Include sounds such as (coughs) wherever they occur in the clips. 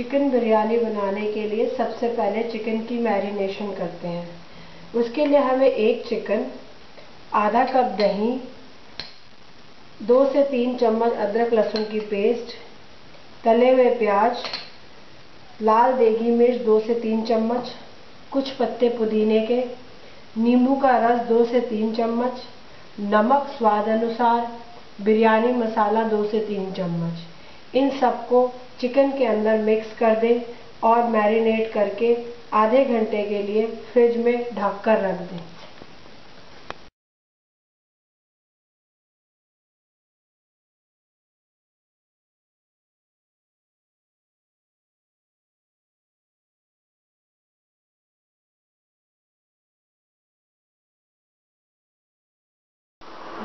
Chicken biryani बनाने के लिए सबसे पहले चिकन की मैरिनेशन करते हैं। उसके लिए हमें एक चिकन, आधा कप दही, दो से तीन चम्मच अदरक लहसुन की पेस्ट, तले हुए प्याज, लाल देगी मिर्च दो से तीन चम्मच, कुछ पत्ते पुदीने के, नींबू का रस दो से तीन चम्मच, नमक स्वाद अनुसार, बिरयानी मसाला दो से तीन चम्मच। इन सबको चिकन के अंदर मिक्स कर दें और मैरिनेट करके आधे घंटे के लिए फ्रिज में ढक कर रख दें।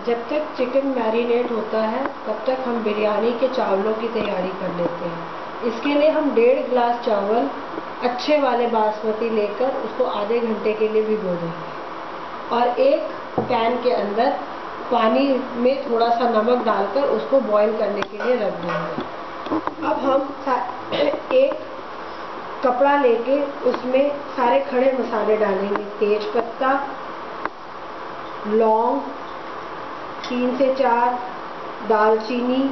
जब तक चिकन मैरिनेट होता है, तब तक हम बिरयानी के चावलों की तैयारी कर लेते हैं। इसके लिए हम डेढ़ गिलास चावल अच्छे वाले बासमती लेकर उसको आधे घंटे के लिए भिगो देंगे। और एक पैन के अंदर पानी में थोड़ा सा नमक डालकर उसको बॉईल करने के लिए रख देंगे। अब हम (coughs) एक कपड़ा लेके उसमें सारे खड़े मसाले डालेंगे। तेज पत्ता लौंग तीन से चार दालचीनी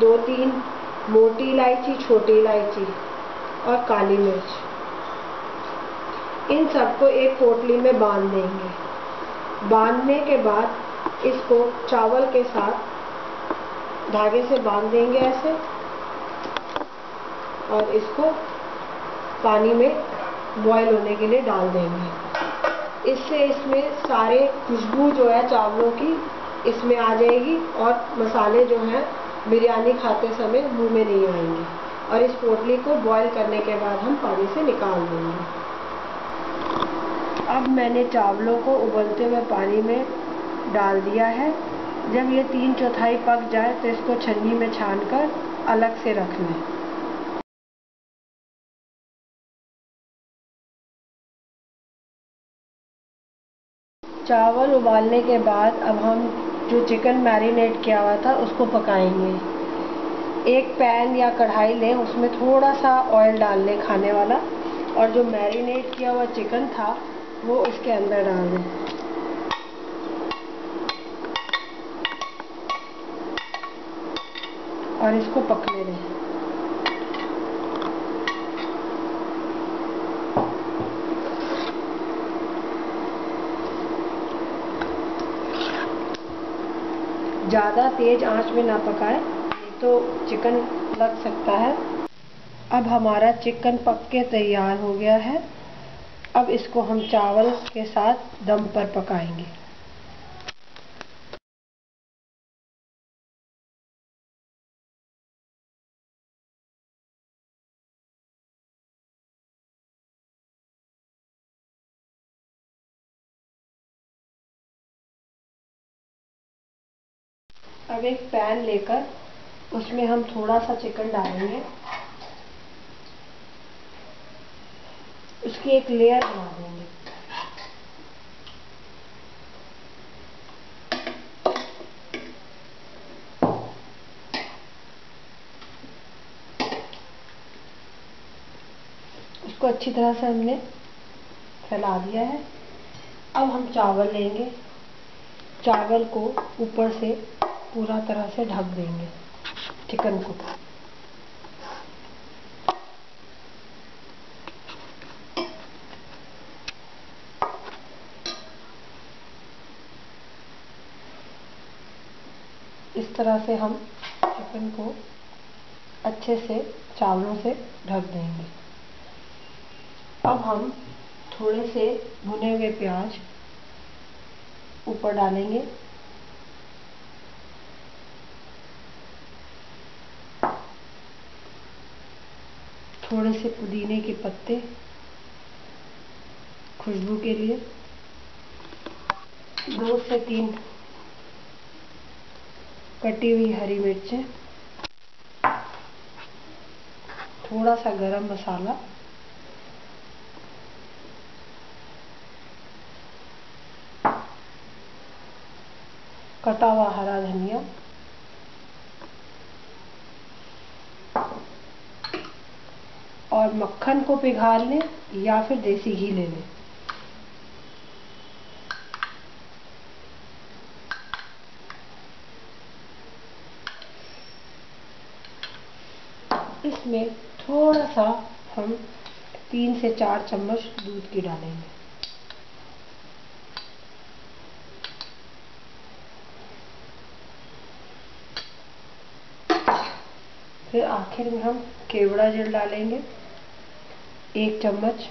दो तीन, मोटी इलायची, छोटी इलायची और काली मिर्च। इन सबको एक पोटली में बाँध देंगे। बांधने के बाद इसको चावल के साथ धागे से बाँध देंगे ऐसे और इसको पानी में बॉईल होने के लिए डाल देंगे। इससे इसमें सारे खुशबू जो है चावलों की इसमें आ जाएगी और मसाले जो हैं, बिरयानी खाते समय मुँह में नहीं आएँगे। और इस पोटली को बॉईल करने के बाद हम पानी से निकाल देंगे। अब मैंने चावलों को उबलते हुए पानी में डाल दिया है। जब ये तीन चौथाई पक जाए तो इसको छन्नी में छान कर अलग से रख लें। चावल उबालने के बाद अब हम जो चिकन मैरिनेट किया हुआ था, उसको पकाएँगे। एक पैन या कढ़ाई लें, उसमें थोड़ा सा ऑयल डाल लें खाने वाला। और जो मैरिनेट किया हुआ चिकन था, वो उसके अंदर डाल दें। और इसको पकने दें। ज़्यादा तेज़ आँच में ना पकाएँ तो चिकन लग सकता है। अब हमारा चिकन पक के तैयार हो गया है। अब इसको हम चावल के साथ दम पर पकाएँगे। अब एक पैन लेकर उसमें हम थोड़ा सा चिकन डालेंगे। उसकी एक लेयर बना देंगे। इसको अच्छी तरह से हमने फैला दिया है। अब हम चावल लेंगे। चावल को ऊपर से पूरा तरह से ढक देंगे चिकन को। इस तरह से हम चिकन को अच्छे से चावलों से ढक देंगे। अब हम थोड़े से भुने हुए प्याज ऊपर डालेंगे। थोड़े से पुदीने के पत्ते खुशबू के लिए। दो से तीन कटी हुई हरी मिर्चें। थोड़ा सा गरम मसाला। कटा हुआ हरा धनिया। और मक्खन को पिघाल लें या फिर देसी घी ले लें इसमें थोड़ा सा हम तीन से चार चम्मच दूध की डालेंगे। फिर आखिर में हम केवड़ा जल डालेंगे। एक चम्मच।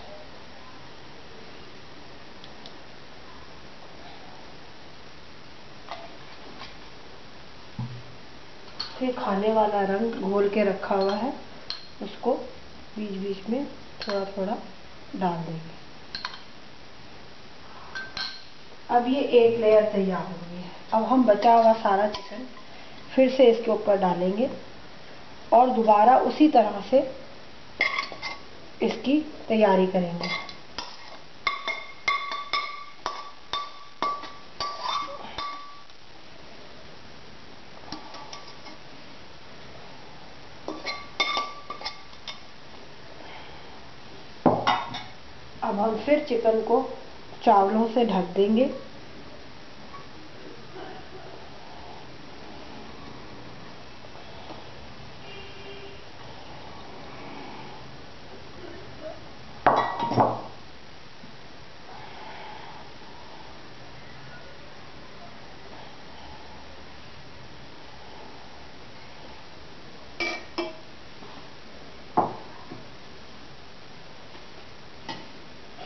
फिर खाने वाला रंग घोल के रखा हुआ है। उसको बीच बीच में थोड़ा थोड़ा डाल देंगे। अब ये एक लेयर तैयार हो गई है। अब हम बचा हुआ सारा चिकन फिर से इसके ऊपर डालेंगे और दोबारा उसी तरह से इसकी तैयारी करेंगे। अब हम फिर चिकन को चावलों से ढक देंगे।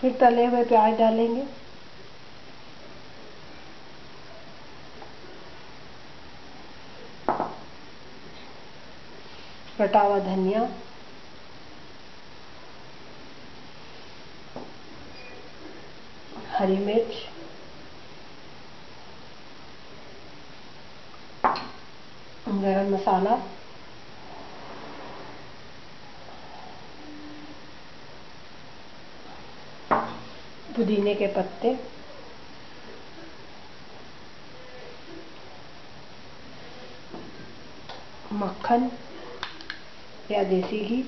फिर तले हुए प्याज डालेंगे। कटा हुआ धनिया। हरी मिर्च। गरम मसाला। पुदीने के पत्ते। मक्खन या देसी घी।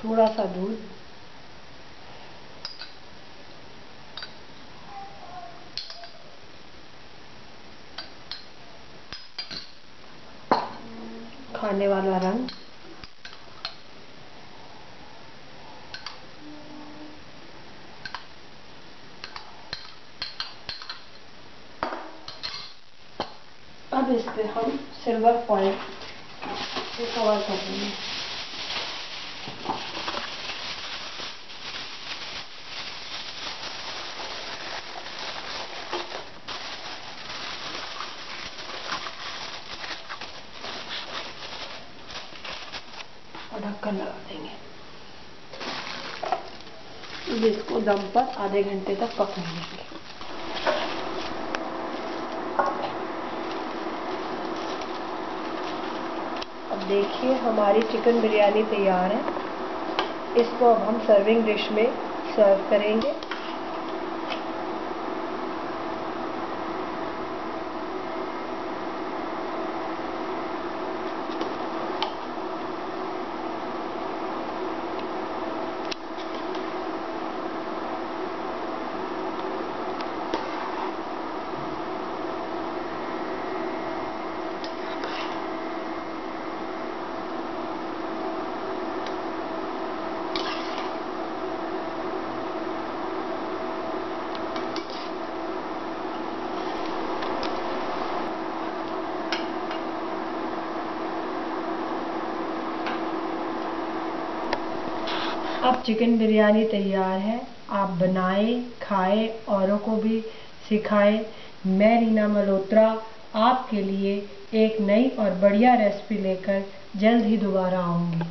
थोड़ा सा दूध। खाने वाला रंग। अब इस पे हम सिल्वर पॉइंट कवर कर देंगे। और ढक्कन लगा देंगे। इसको दम पर आधे घंटे तक पकने देंगे। अब देखिए, हमारी चिकन बिरयानी तैयार है। इसको अब हम सर्विंग डिश में सर्व करेंगे। अब चिकन बिरयानी तैयार है। आप बनाएँ, खाएँ, औरों को भी सिखाएँ। मैं रीना मल्होत्रा, आपके लिए एक नई और बढ़िया रेसिपी लेकर जल्द ही दोबारा आऊँगी।